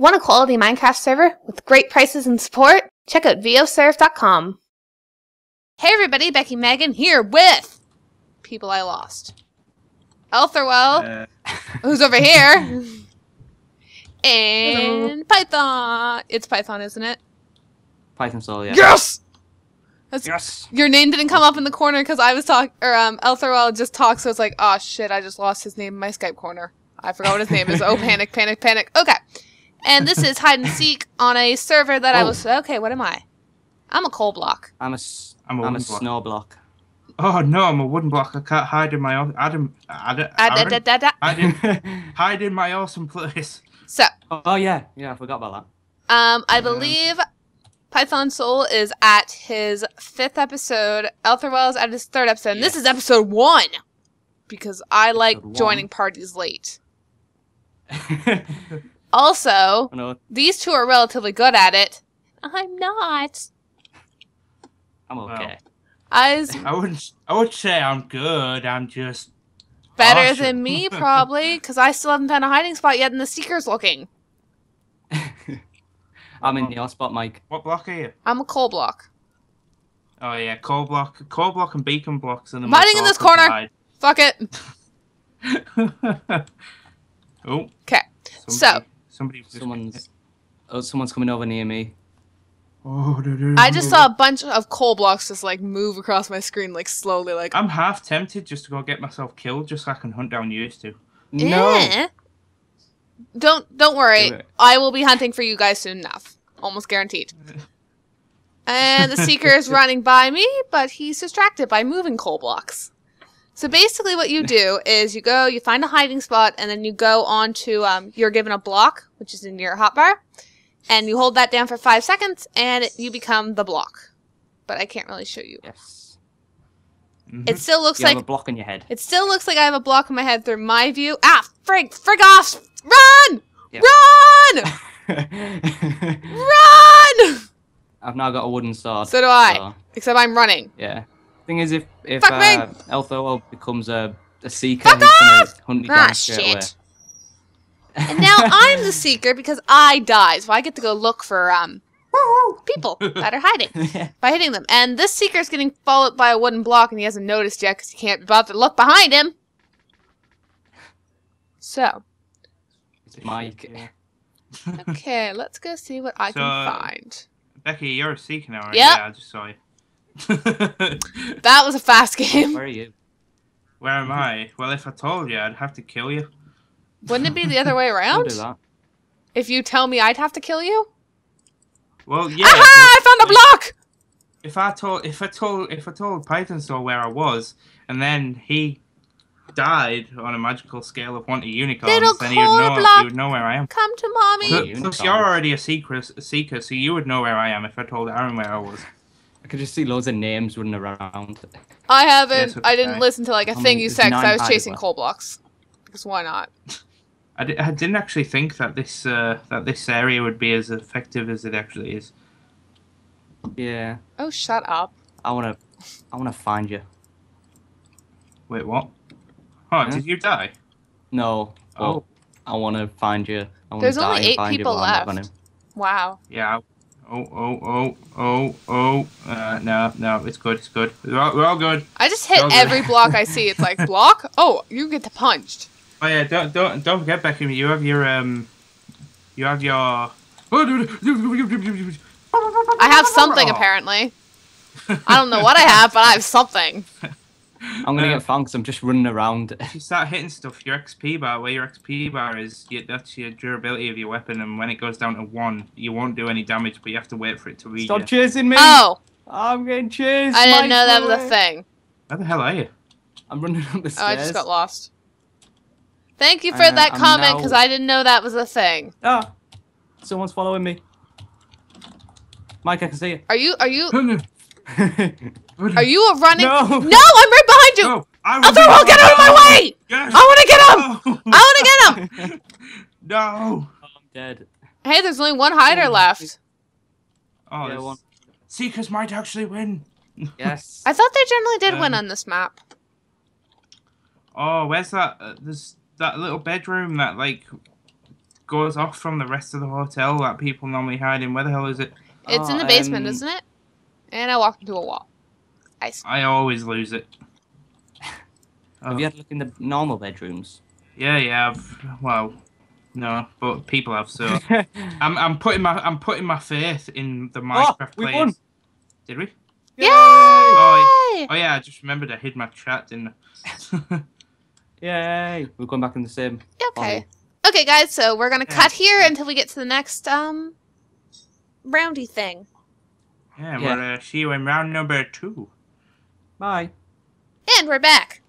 Want a quality Minecraft server with great prices and support? Check out veoserv.com. Hey everybody, Beckymegan here with people I lost. Elthirlwell, Uh, who's over here, and Python. It's Python, isn't it? Python Soul, yeah. Yes. That's, yes. Your name didn't come up in the corner because I was talking, or um, Elthirlwell just talked, so it's like, oh shit, I just lost his name in my Skype corner. I forgot what his name is. Oh, panic, panic, panic. Okay. And this is hide and seek on a server that I Oh. was. Okay, what am I? I'm a coal block. I'm a, s- I'm a I'm a block. snow block. Oh no, I'm a wooden block. I can't hide in my aw- Adam. Adam. Da, da, Aaron, da, da. hide, in, my awesome place. So, oh yeah, yeah, I forgot about that. um, I believe Python Soul is at his fifth episode. Elthirlwell is at his third episode. And this is episode one because I like Episode one. joining parties late. that. Also, these two are relatively good at it. I'm not. I'm okay. I was I wouldn't. I would say I'm good. I'm just. better Awesome. than me, probably, because I still haven't found a hiding spot yet, and the seeker's looking. I'm in your spot, Mike. What block are you? I'm a coal block. Oh yeah, coal block, coal block, and beacon blocks. And the I'm hiding in this corner. Fuck it. oh. Okay. so- somebody- somebody. just- Someone's, oh, someone's coming over near me. Oh, do, do, I just saw a bunch of coal blocks just like move across my screen, like slowly, like. I'm half tempted just to go get myself killed, just so I can hunt down used to. No. Eh. Don't don't worry. Do. I will be hunting for you guys soon enough. Almost guaranteed. And the seeker is running by me, but he's distracted by moving coal blocks. So basically, what you do is you go, you find a hiding spot, and then you go on to um, you're given a block, which is in your hotbar, and you hold that down for five seconds, and it, you become the block. But I can't really show you. Yes. Mhm. It still looks You like have a block on your head. it still looks like I have a block in my head through my view. Ah, frig, frig off! Run! Yeah. Run! Run! I've now got a wooden sword. So do I. so, Except I'm running. yeah. Thing is, if if Fuck uh, Eltho becomes a, a seeker, Fuck he's gonna hunt you Ah, down straight away. Shit. And now I'm the seeker because I died, so I get to go look for um people that are hiding by hitting them. And this seeker is getting followed by a wooden block, and he hasn't noticed yet because he can't be bothered to look behind him. So, Mike. Yeah. okay, let's go see what I So- can find. Becky, you're a seeker now, right? Yep. Yeah, I just saw you. That was a fast game. Where are you? Where am I? Well, if I told you, I'd have to kill you. Wouldn't it be the other way Don't around? do that. If you tell me I'd have to kill you? Well, yeah. Aha! I found a block! If I told, if I told, if I told Python Soul where I was, and then he died on a magical scale of one to unicorns, Little then he would know. core block. He would know where I am. Come to mommy. Huh. Plus, you're already a seeker, a seeker, so you would know where I am if I told Aaron where I was. I could just see loads of names running around. I haven't. Yes, I didn't listen to like a I thing mean, you said because I was chasing coal blocks. Because why not? I, di- I didn't actually think that this uh, that this area would be as effective as it actually is. Yeah. Oh, shut up. I wanna, I wanna find you. Wait, what? Oh, Yeah. did you die? No. Oh. I wanna find you. I wanna There's die only and eight find people you, but I'm not left. Wow. Yeah. Oh, oh, oh, oh, oh. Uh, no, no, it's good, it's good. We're all, we're all good. I just hit every block I see. It's like block. Oh, you get to punched. Oh yeah, don't don't don't forget, Becky. You have your um, you have your. I I have something apparently. I don't know what I have, but I have something. I'm gonna Uh, get found 'cause I'm just running around. If you start hitting stuff, your XP bar, where your XP bar is, you, that's your durability of your weapon, and when it goes down to one, you won't do any damage, but you have to wait for it to read Stop you. chasing me! Oh, I'm getting chased. I didn't know that run was a thing. Where the hell are you? I'm running up the stairs. Oh, I just got lost. Thank you for Uh, that I'm comment now- because I didn't know that was a thing. Ah! Someone's following me. Mike, I can see you. Are you? Are you? you. Are you a running? No. No, I'm right behind you. No, I I'll throw. Get out of my way. Yes. I want to get him. No. I want to get him. no. I'm dead. Hey, there's only one hider Oh, left. Oh, Yeah, this- one. Seekers might actually win. Yes. I thought they generally did win Um, on this map. Oh, where's that? Uh, there's that little bedroom that like goes off from the rest of the hotel that people normally hide in. Where the hell is it? It's in Oh, the basement, um, isn't it? And I walked into a wall. Ice. I always lose it. Have you had a look in the normal bedrooms? Yeah, yeah. I've, well, no, but people have. So I'm, I'm putting my I'm putting my faith in the Minecraft we players. won. Did we? Yay! Oh, Oh yeah, I just remembered I hid my chat, didn't I? Yay! We're going back in the same. Okay. Okay, guys. So we're gonna Yeah. cut here until we get to the next um roundy thing. yeah, Yeah. we're uh, see you in round number two, Bye. And we're back.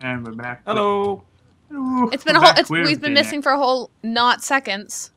and we're back. Hello. Hello. It's been a We're whole. It's, We've we've been been missing for a whole not seconds.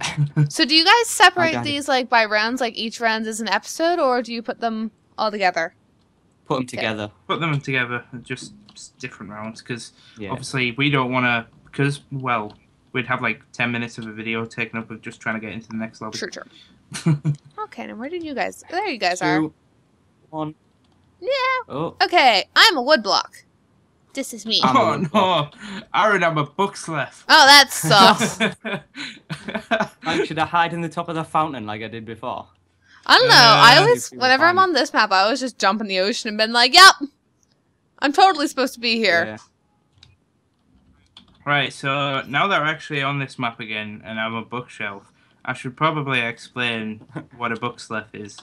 So do you guys separate got it. these like by rounds? Like each round is an episode, or do you put them all together? Put them together. Put them together, just just different rounds, because Yeah. obviously we don't want to, because well, we'd have like ten minutes of a video taken up of just trying to get into the next level. True, true. Oh, okay, and where did you guys? There you guys are. Two, one. Yeah. Oh. Okay, I'm a woodblock. This is me. I'm oh no, Aaron, I'm a book left. Oh, that sucks. I should I hide in the top of the fountain like I did before? I don't know. I Uh, always, whenever I'm on this map, I always just jump in the ocean and been like, "Yep, I'm totally supposed to be here." Yeah. Right, so now that we're actually on this map again and I'm a bookshelf, I should probably explain what a bookshelf is.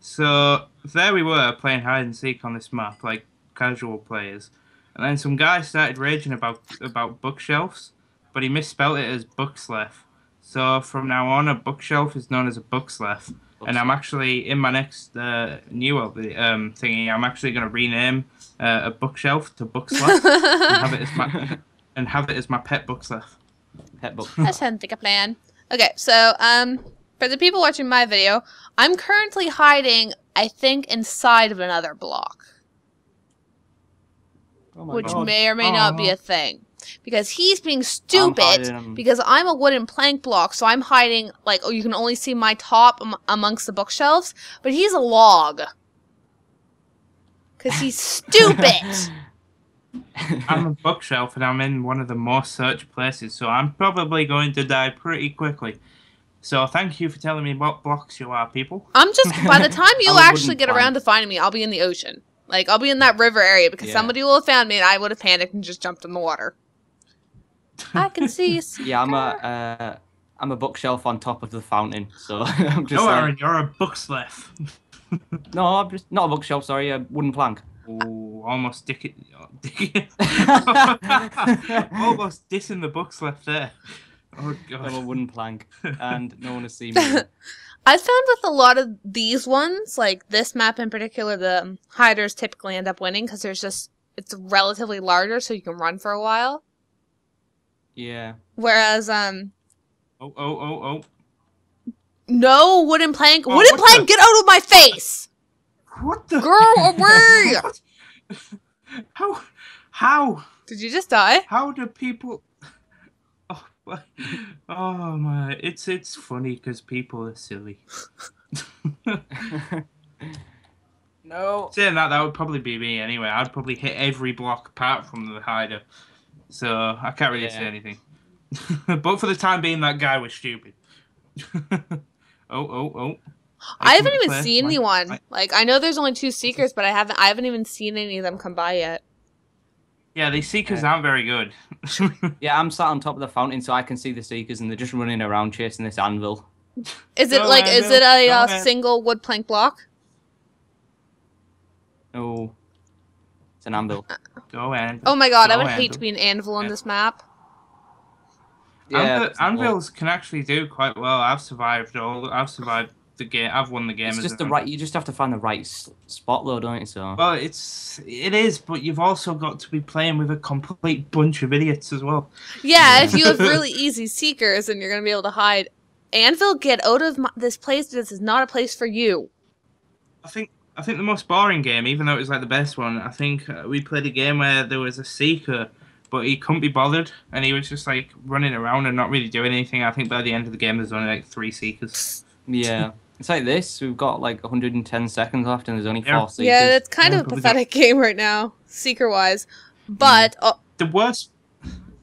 So there we were playing hide and seek on this map, like casual players, and then some guy started raging about about bookshelves, but he misspelled it as bookshelf. So from now on, a bookshelf is known as a bookshelf, and I'm actually in my next uh, new um, thingy. I'm actually going to rename uh, a bookshelf to bookshelf and have it as my and have it as my pet bookshelf. Pet book. That sounds like a plan. Okay, so um, for the people watching my video, I'm currently hiding, I think, inside of another block, Oh my which God. may or may not be a thing, because he's being stupid. um, Because I'm a wooden plank block, so I'm hiding like oh, you can only see my top am- amongst the bookshelves, but he's a log. Cause he's stupid. I'm a bookshelf and I'm in one of the most searched places, so I'm probably going to die pretty quickly. So thank you for telling me what blocks you are, people. I'm just by the time you actually get around to finding me, I'll be in the ocean. Like I'll be in that river area because Yeah. somebody will have found me and I would have panicked and just jumped in the water. I can see. you, yeah, I'm a uh, I'm a bookshelf on top of the fountain, so I'm just no, like, Aaron, you're a bookshelf. no, I'm just not a bookshelf. Sorry, a wooden plank. Ooh, almost dick it. Dick it. almost dissing the bookshelf there. Oh I'm a wooden plank, and no one has seen me. I found with a lot of these ones, like this map in particular, the hiders typically end up winning because there's just it's relatively larger, so you can run for a while. Yeah. Whereas, um, Oh oh oh oh. no wooden plank, Oh, wooden plank, the- get out of my face, What the girl away! How how Did you just die? how do people oh, oh my it's it's funny because people are silly no. saying that that would probably be me anyway i'd probably hit every block apart from the hider so i can't really say anything but for the time being that guy was stupid oh oh oh I haven't even play seen my- anyone. my- Like I know there's only two seekers, but I haven't. I haven't even seen any of them come by yet. yeah these seekers Yeah. aren't very good Yeah, I'm sat on top of the fountain, so I can see the seekers, and they're just running around chasing this anvil. Is it Go, like is it a uh, single wood plank block? No, it's an anvil. go and Oh my god, I Go, would hate to be an anvil on Yeah. this map. Anvil- it's an anvil. anvils can actually do quite well i've survived all i've survived the game i've won the game It's just the right. You just have to find the right spot, though, don't you? So Well, it's it is, but you've also got to be playing with a complete bunch of idiots as well. Yeah, Yeah. if you have really easy seekers and you're gonna be able to hide. Anvil, get out of my, this place. This is not a place for you. I think I think the most boring game, even though it was like the best one, I think uh, we played a game where there was a seeker, but he couldn't be bothered, and he was just like running around and not really doing anything. I think by the end of the game, there's only like three seekers. yeah, it's like this. We've got like 110 seconds left, and there's only Yeah. four seekers. Yeah, it's kind Yeah, of a probably pathetic game right now, seeker wise. But uh, The worst,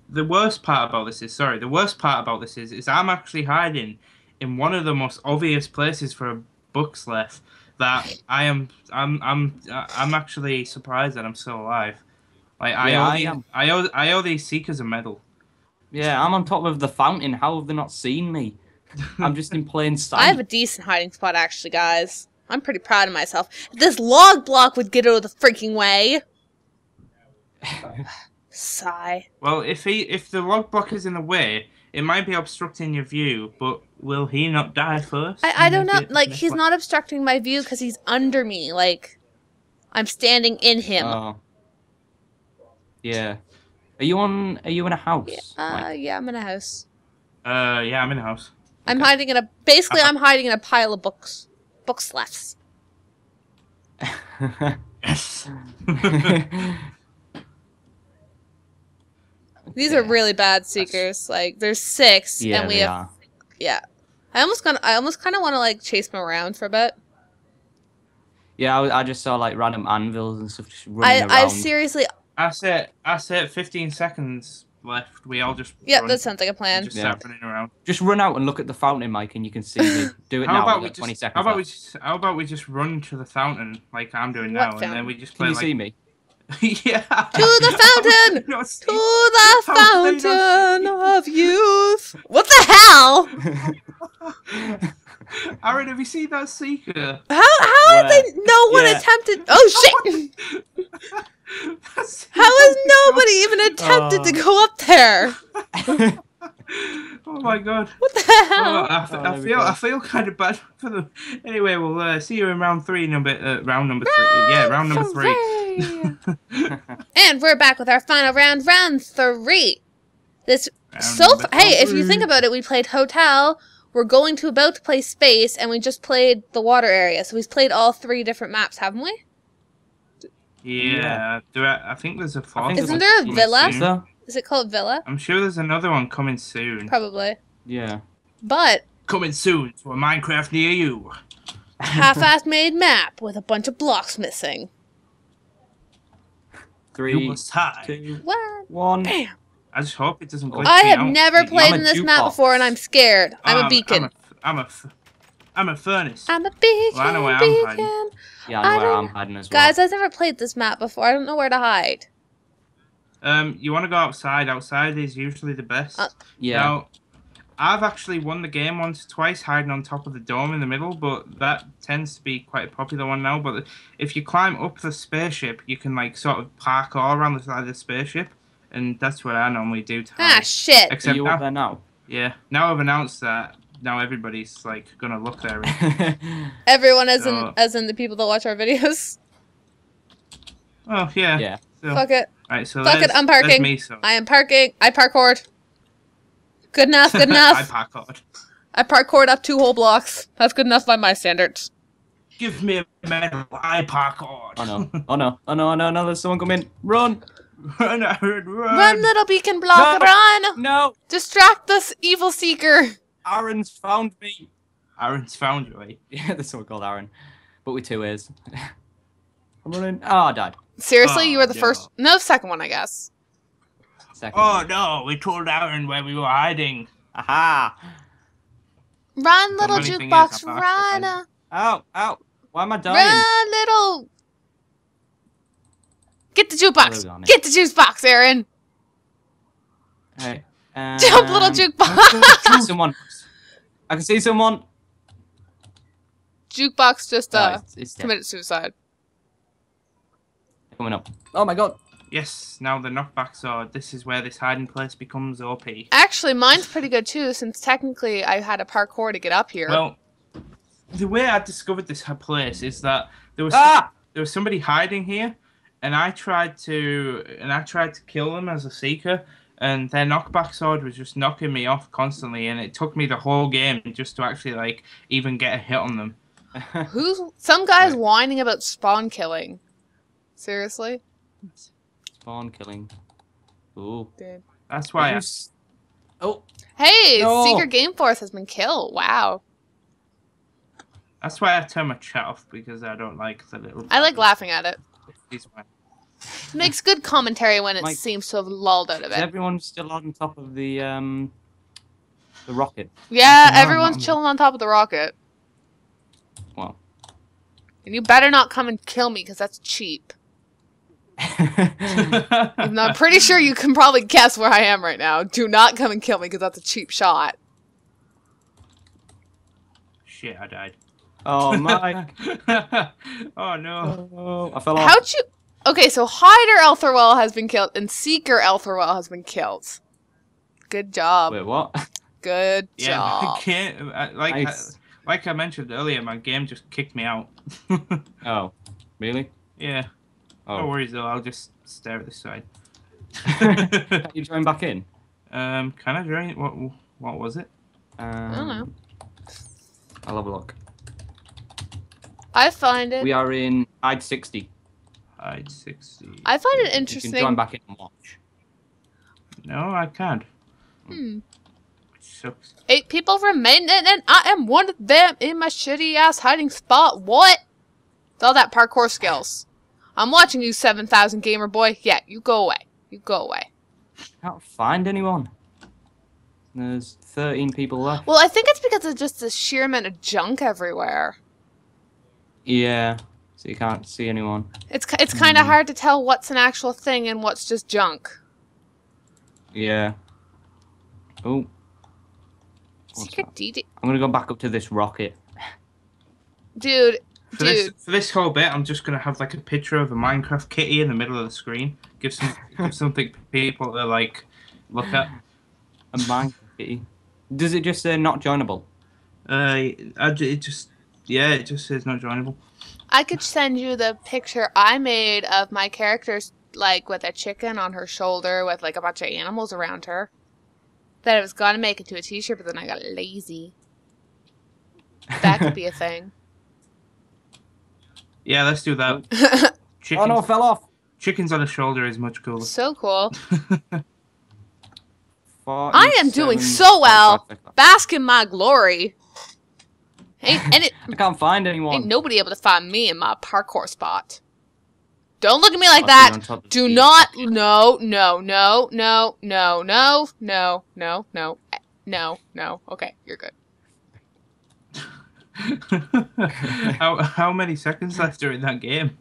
the worst part about this is sorry. The worst part about this is is I'm actually hiding in one of the most obvious places for a book's left that I am. I'm. I'm. I'm actually surprised that I'm still alive. Like I Yeah, owe. I the- am. I owe. I owe these seekers a medal. Yeah, I'm on top of the fountain. How have they not seen me? I'm just in plain sight. I have a decent hiding spot, actually, guys. I'm pretty proud of myself. This log block would get out of the freaking way. Sigh. Well, if he if the log block is in the way, it might be obstructing your view. But will he not die first? I, I don't know. Like, he's one. not obstructing my view because he's under me. Like, I'm standing in him. Oh. Yeah. Are you on? Are you in a house? Uh, yeah, I'm in a house. Uh, yeah, I'm in a house. I'm Okay. hiding in a. Basically, Uh-huh. I'm hiding in a pile of books. Book slefts. Yes. These are really bad seekers. Like, there's six, yeah, and we they have. are. Yeah. I almost gonna. I almost kind of want to like chase them around for a bit. Yeah, I, I just saw like random anvils and stuff just running I. around. I seriously. I said. I said 15 seconds left. We all just. Yeah, run. that sounds like a plan. Just Yeah. start running around. Just run out and look at the fountain, Mike, and you can see me. Do it How now. about We've we got just? 20 seconds How about we just? How about we just run to the fountain like I'm doing What now, and then we just Can play you like. see me? yeah. To the fountain! Not To the How would they not fountain of youth. What the hell? Aaron, have you seen that seeker? How how have they? No one Yeah. attempted. Oh shit! How has nobody even attempted to Oh. go up there? Oh my god. What the Oh, hell? I, f- Oh, I feel go. I feel kind of bad for them. Anyway, we'll uh, see you in round three. Number uh, round number three. Yeah, round number three. three. and we're back with our final round, round three. This Round so f- hey, if you think about it, we played hotel. We're going to about to play space, and we just played the water area. So we've played all three different maps, haven't we? Yeah, do I, I think there's a fourth. Isn't there a coming villa? Soon. So, Is it called Villa? I'm sure there's another one coming soon. Probably. yeah. But Coming soon to a Minecraft near you. half-assed made map with a bunch of blocks missing. You Three, must hide. two, one. Bam. I just hope it doesn't glitch I me have out. never played a in this map jukebox. before, and I'm scared. I'm Um, a beacon. I'm a, I'm a, f- I'm a furnace. I'm a beacon. Well, I know where I'm beacon. hiding. Yeah, I I know where don't- I'm hiding as well. Guys, I've never played this map before. I don't know where to hide. Um, you want to go outside. Outside is usually the best. Uh, yeah. Now, I've actually won the game once, twice, hiding on top of the dome in the middle, but that tends to be quite a popular one now. But if you climb up the spaceship, you can like sort of park all around the side of the spaceship, and that's what I normally do to Ah, hide. shit. Are Except you now, up there now? yeah, now I've announced that. Now everybody's like gonna look there. Everyone, as in as in the people that watch our videos. oh yeah. yeah. So, Fuck it. Right, so Fuck it, I'm parking. Me, so. I am parking. I parkoured. Good enough. Good enough. I enough. parkoured. I parkoured up two whole blocks. That's good enough by my standards. Give me a medal. I parkoured. Oh no. Oh no. Oh no. Oh no. No. There's someone coming. Run. run, Aaron, run. Run, little beacon block, No. run! No. Distract this evil seeker. Aaron's found me. Aaron's found you, eh? Yeah, there's someone called Aaron, but with two ears. I'm running. Oh, I died. Seriously, Oh, you were the no. first. No, second one, I guess. Second. Oh no, we told Aaron where we were hiding. Aha. Run, little funny thing is, jukebox, I'm run! actually- Ow. Ow. Why am I dying? Run, little. Get the jukebox. Get the jukebox, Aaron. Hey. Jump, little um, jukebox. see someone. I can see someone. jukebox just Oh, uh it's, it's committed suicide. Coming up. Oh my god. Yes, now the knockback sword. This is where this hiding place becomes OP. Actually, mine's pretty good too, since technically I had a parkour to get up here. Well, the way I discovered this place is that there was Ah! there was somebody hiding here, and I tried to and I tried to kill them as a seeker, and their knockback sword was just knocking me off constantly, and it took me the whole game just to actually like even get a hit on them. Who's some guys Right. whining about spawn killing? Seriously, Spawn killing. Ooh. dude. That's why I, Oh. Hey, No. Secret Game Force has been killed. Wow. that's why I turn my chat off because I don't like the little. I like laughing at it. It makes good commentary when it Mike- seems to have lulled out of Is it. everyone still on top of the um the rocket? Yeah, Yeah, everyone's I'm- chilling on top of the rocket. Well. And you better not come and kill me because that's cheap. Even though I'm pretty sure you can probably guess where I am right now. Do not come and kill me because that's a cheap shot. Shit, I died. oh my! oh no. Oh, I fell off. How'd you? Okay, so Hider Elthirlwell has been killed and Seeker Elthirlwell has been killed. Good job. Wait, what? Good Yeah, my job. game, I- like I, Nice. like I mentioned earlier, my game just kicked me out. Oh, really? yeah. No Oh. worries though. I'll just stare at this side. Can you join back in? um, can I join? What what was it? Um, don't know. I'll have a look. I find it. We are in Hide 60. Hide sixty. I find it interesting. You can interesting. join back in and watch. No, I can't. Hmm. Which sucks. Eight people remain, and, and I am one of them in my shitty ass hiding spot. What? With all that parkour skills. I'm watching you, 7,000 gamer boy. Yeah, you go away. You go away. Can't find anyone. There's 13 people left. Well, I think it's because of just the sheer amount of junk everywhere. Yeah. So you can't see anyone. It's it's kind of Hmm. hard to tell what's an actual thing and what's just junk. Yeah. Oh, Secret? DD. I'm gonna go back up to this rocket. Dude, For this for this whole bit, I'm just gonna have like a picture of a Minecraft kitty in the middle of the screen. Give some give something people to like look at. A Minecraft kitty. Does it just say not joinable? Uh, I, it just yeah, it just says not joinable. I could send you the picture I made of my characters, like with a chicken on her shoulder with like a bunch of animals around her. That I was gonna make into a t-shirt, but then I got lazy. That could be a thing. Yeah, let's do that. Oh no, I fell off. chickens on a shoulder is much cooler. so cool. I am doing so well. Bask in my glory. Ain't, and it, I can't find anyone. ain't nobody able to find me in my parkour spot. Don't look at me like I'll that. be on top of Do not. rocket. No, no, no, no, no, no, no, no, no, eh, no, no. Okay, you're good. how how many seconds left are in that game?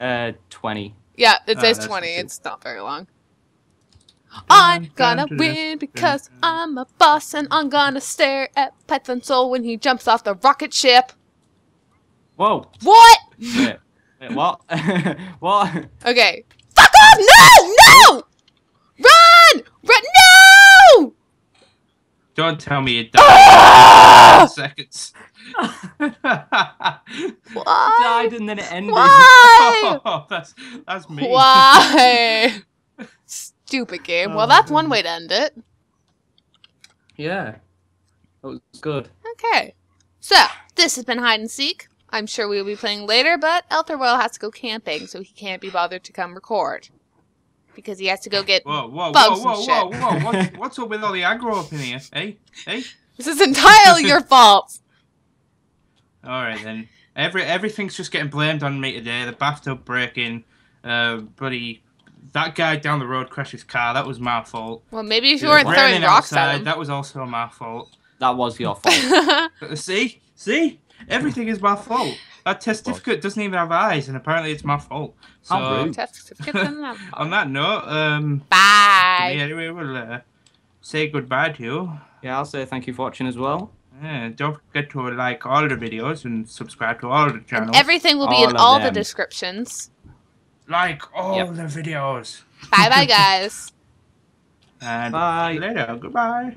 Uh, 20. Yeah, it Oh, says that's 20. good. It's not very long. I'm gonna win because I'm a boss and I'm gonna stare at Python Soul when he jumps off the rocket ship. Whoa. What? Wait. Wait, what? what? Okay. Fuck off! No! No! Run! Run! No! Don't tell me you Ah! died in seconds. Why? died and then it ended. Why? oh, that's that's me. Why? Stupid game. Well, that's one way to end it. Yeah. That was good. Okay. So, this has been Hide and Seek. I'm sure we will be playing later, but Elthirlwell has to go camping, so he can't be bothered to come record. Because he has to go get. Whoa, whoa, whoa, Bugs whoa, and whoa, shit. whoa! What's, what's up with all the aggro up in here? Hey, hey. This is entirely your fault! All right then. Every everything's just getting blamed on me today. The bathtub breaking, uh, buddy. That guy down the road crashed his car. That was my fault. Well, maybe if you weren't throwing Raining rocks outside, at him. That was also my fault. That was your fault. See, see, everything is my fault. That test certificate doesn't even have eyes, and apparently it's my fault. So, How rude. Test certificates on that note, um, Bye! anyway, we'll uh, say goodbye to you. yeah, I'll say thank you for watching as well. Yeah, don't forget to like all the videos and subscribe to all the channels. Everything will be in All of all the descriptions. like all Yep. the videos. Bye bye, guys. And Bye. later. Goodbye.